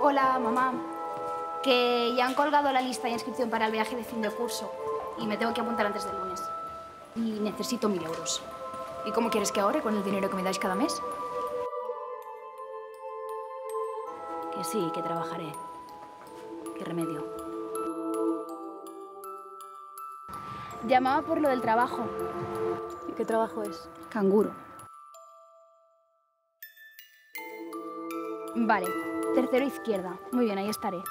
Hola, mamá. Que ya han colgado la lista de inscripción para el viaje de fin de curso y me tengo que apuntar antes del lunes. Y necesito mil euros. ¿Y cómo quieres que ahorre con el dinero que me dais cada mes? Que sí, que trabajaré. ¿Qué remedio? Llamaba por lo del trabajo. ¿Y qué trabajo es? Canguro. Vale, tercero izquierda. Muy bien, ahí estaré.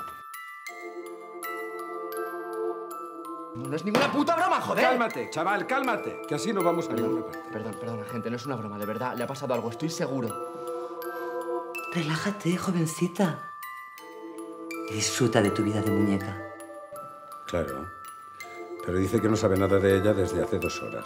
No es ninguna puta broma, joder. Cálmate, chaval, cálmate. Que así no vamos a ninguna parte. Perdón, perdón, gente, no es una broma, de verdad. Le ha pasado algo, estoy seguro. Relájate, jovencita. Y disfruta de tu vida de muñeca. Claro. Pero dice que no sabe nada de ella desde hace dos horas.